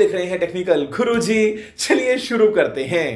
देख रहे हैं टेक्निकल गुरु जी चलिए शुरू करते हैं।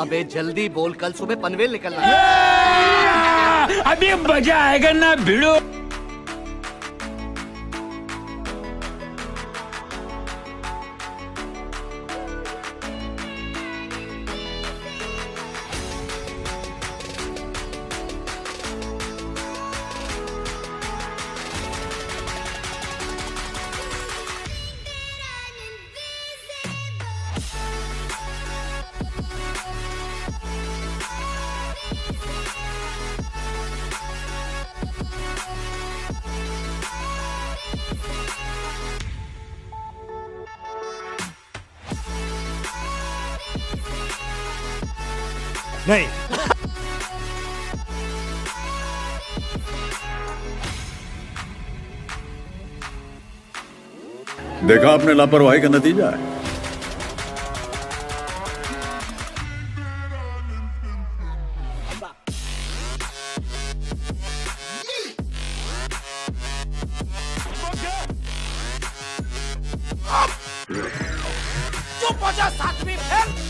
अबे जल्दी बोल कल सुबह पनवेल निकलना। है अभी मज़ा आएगा ना भिड़ो। नहीं। देखा आपने लापरवाही का नतीजा है। सातवीं फेल